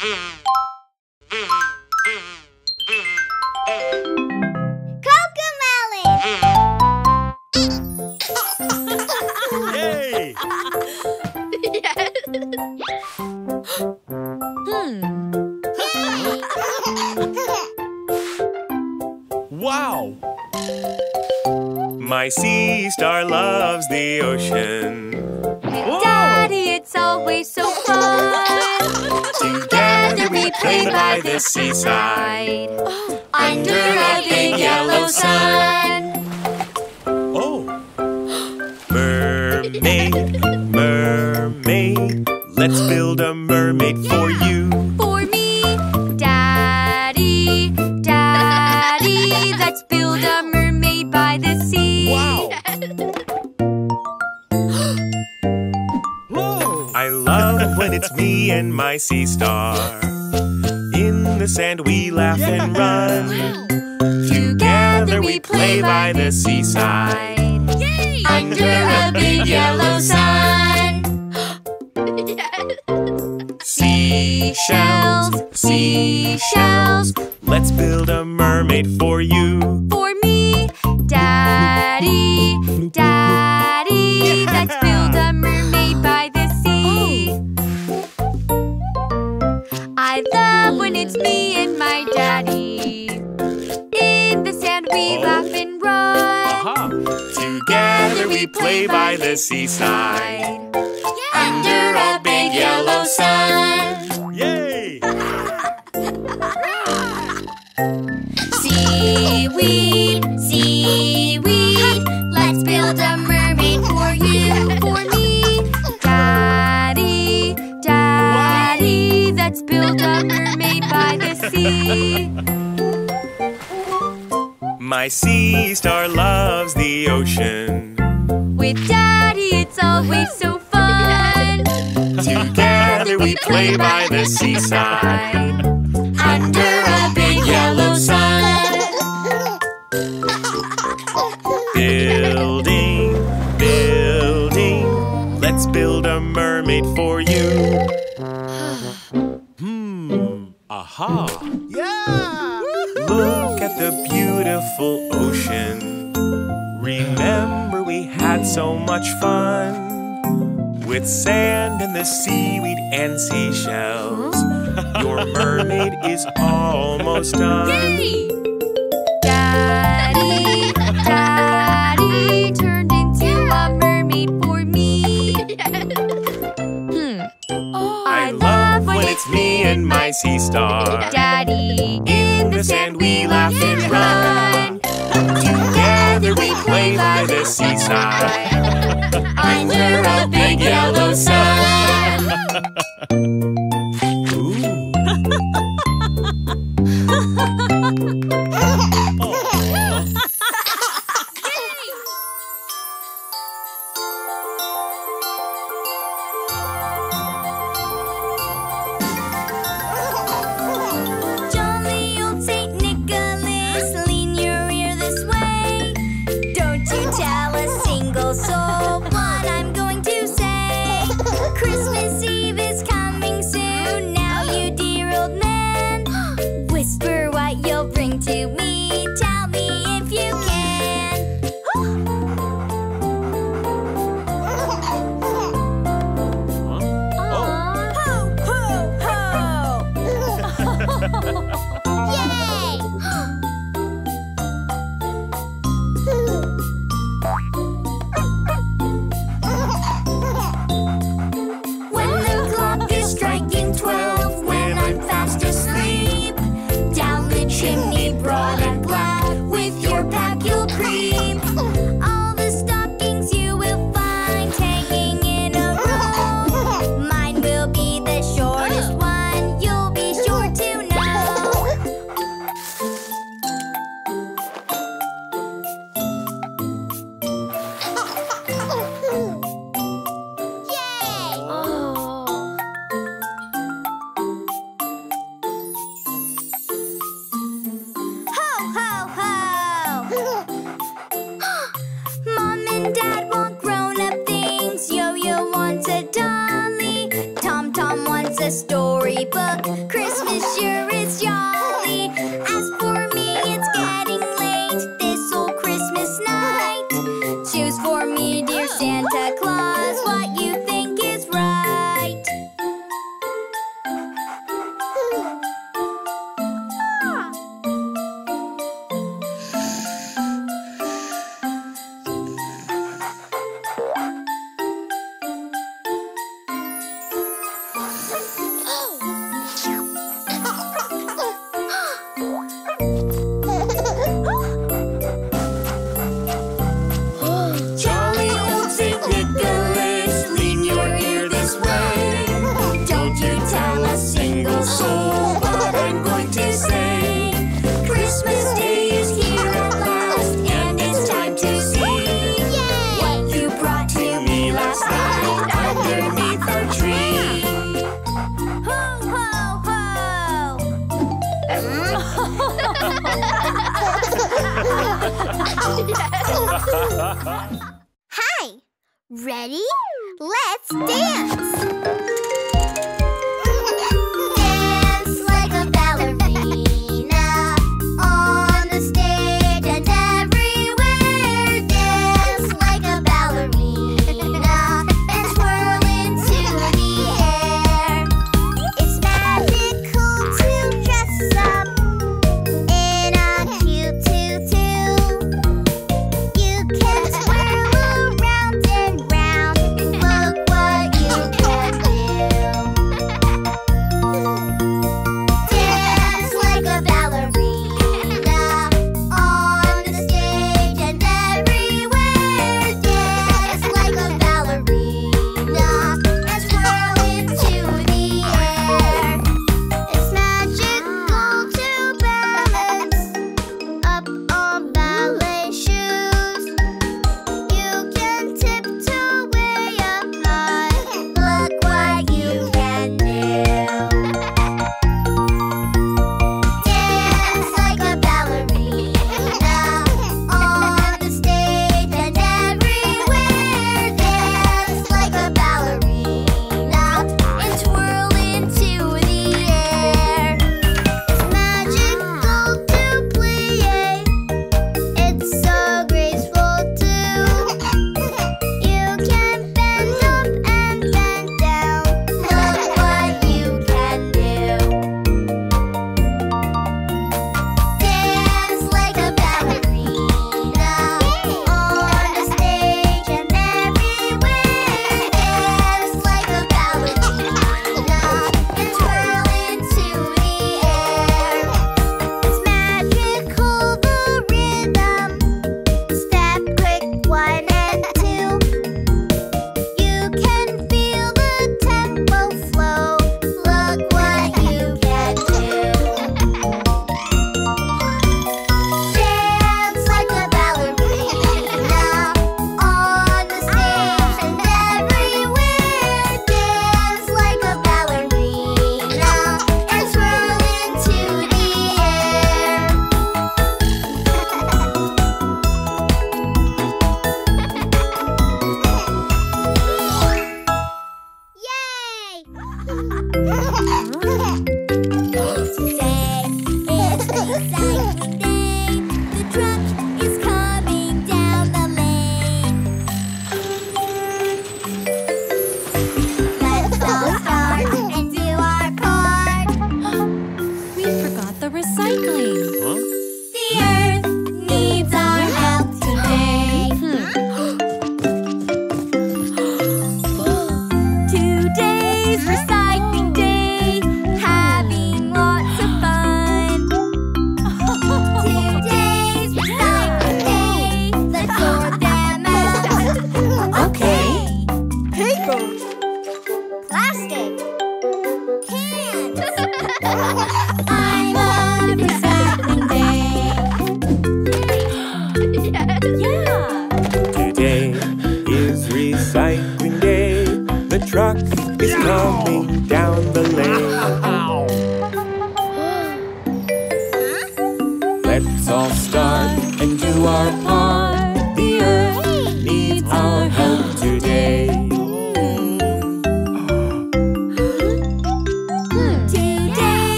My sea star loves the ocean. Daddy, it's always play by the seaside. Under a big yellow sun. Oh! Mermaid, mermaid, let's build a mermaid for you. For me, Daddy, Daddy, let's build a mermaid by the sea. Wow! I love when it's me and my sea star. My sea star loves the ocean. With daddy, it's always so fun. Together we play by the seaside. So much fun with sand and the seaweed and seashells. Your mermaid is almost done. Daddy, daddy turned into a mermaid for me. hmm. I love when it's me and my sea star. Daddy, under a big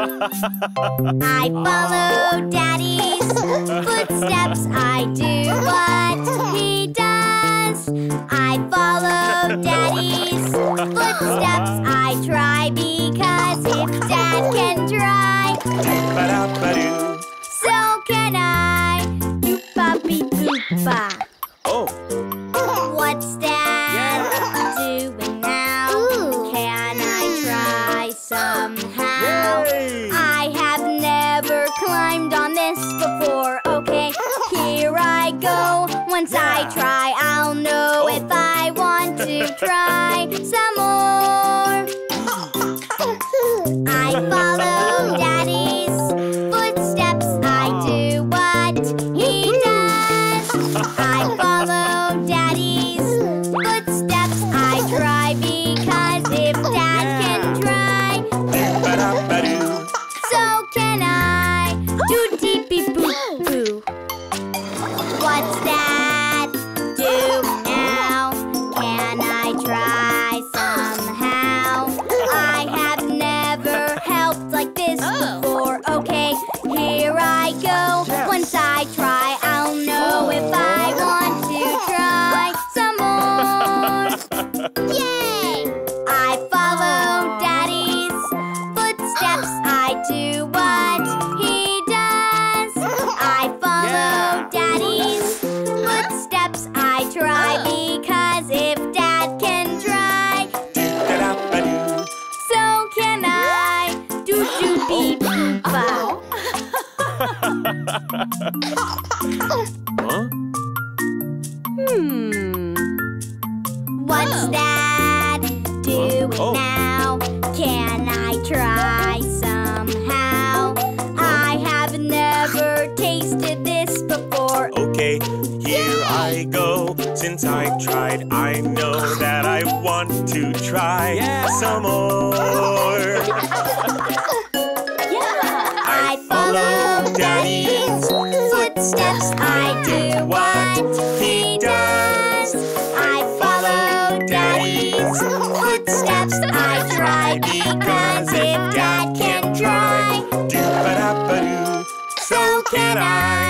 I follow Daddy's footsteps. I do what he does. I follow Daddy's footsteps. I try because if Dad can try. huh? Hmm. What's oh. that doing oh. now? Can I try somehow? I have never tasted this before. Okay, here I go. Since I tried, I know that I want to try some more. follow Daddy's footsteps. I do what he does. I follow Daddy's footsteps. I try because if Dad can try, do ba da ba do, so can I.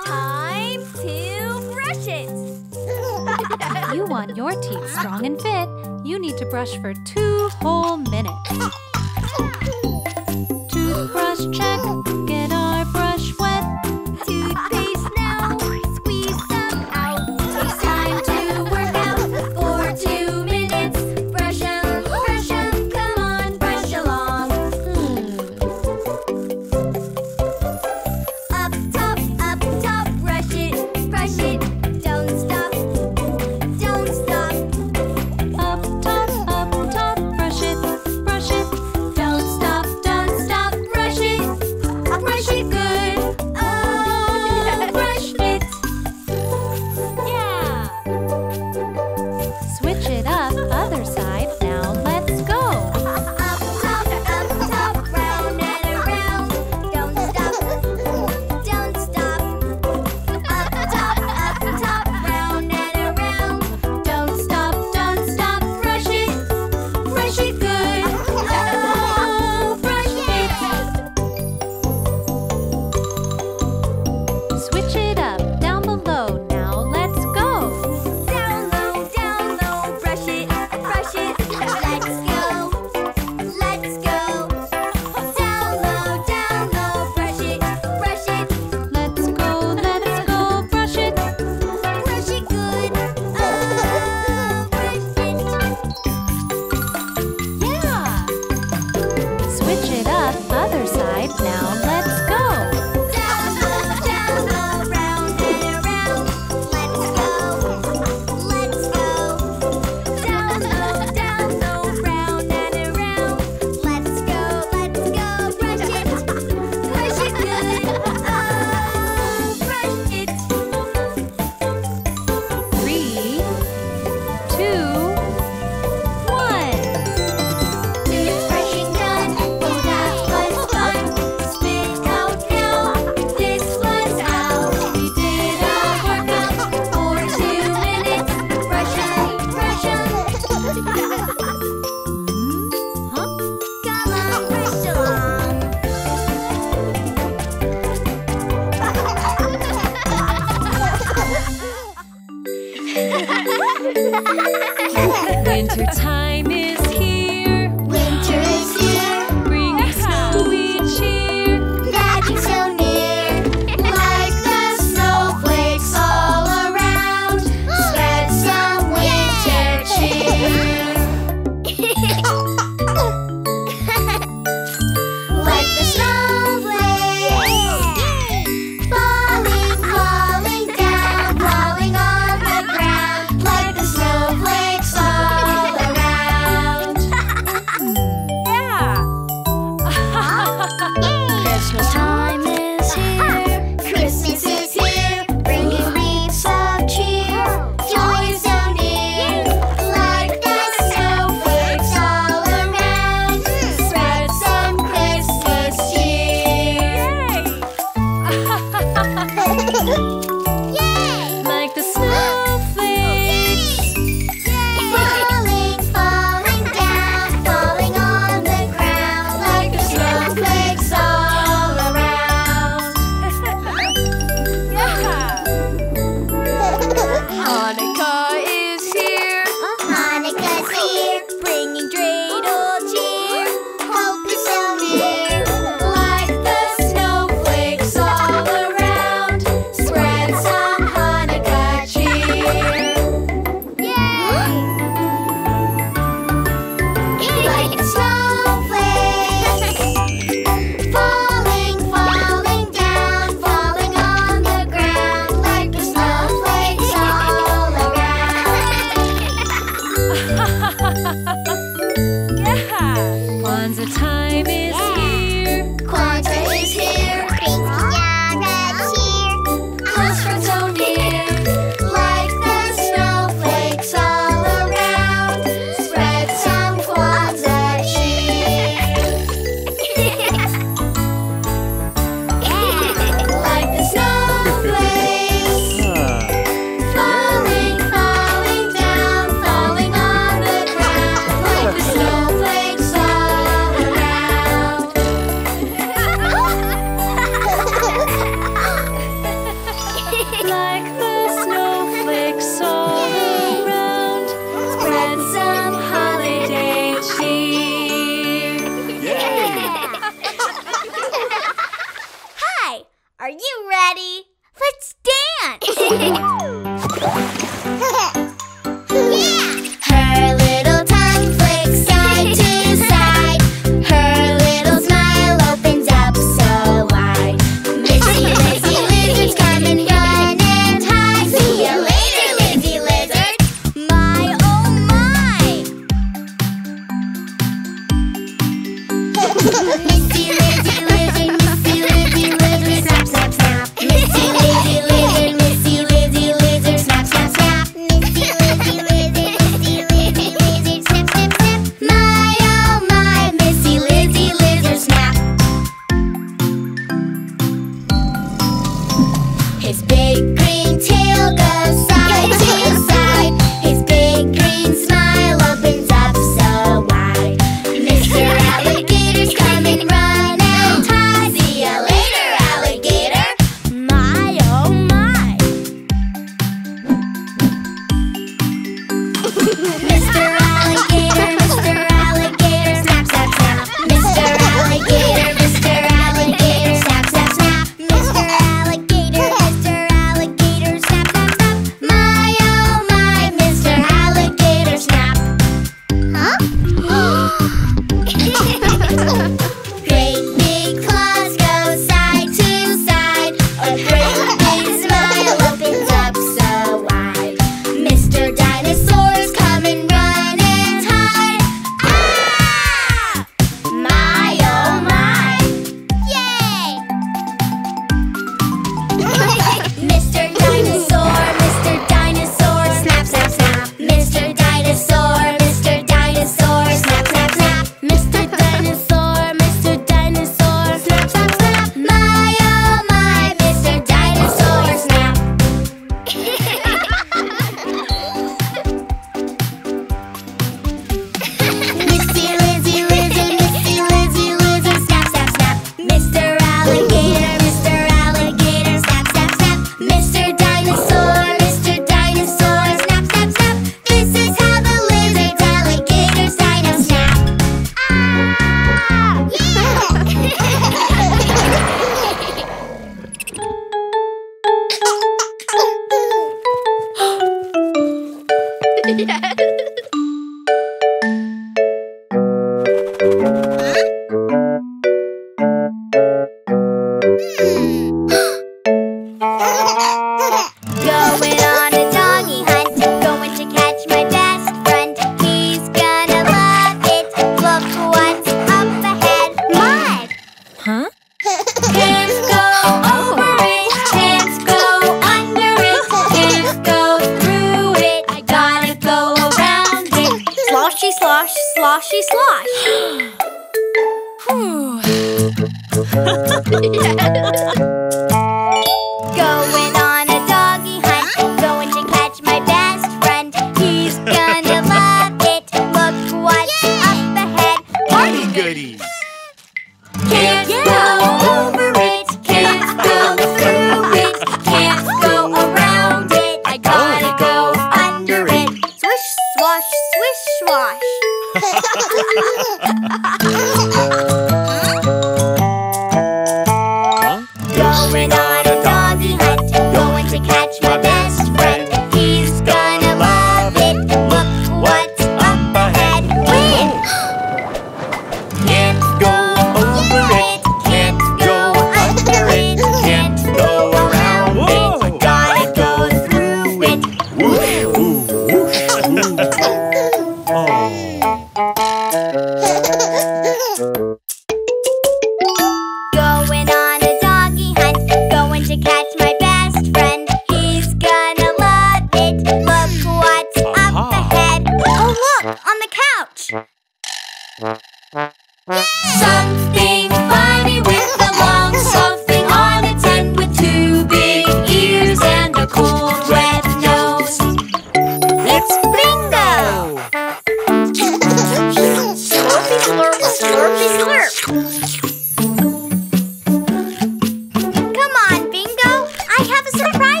have a surprise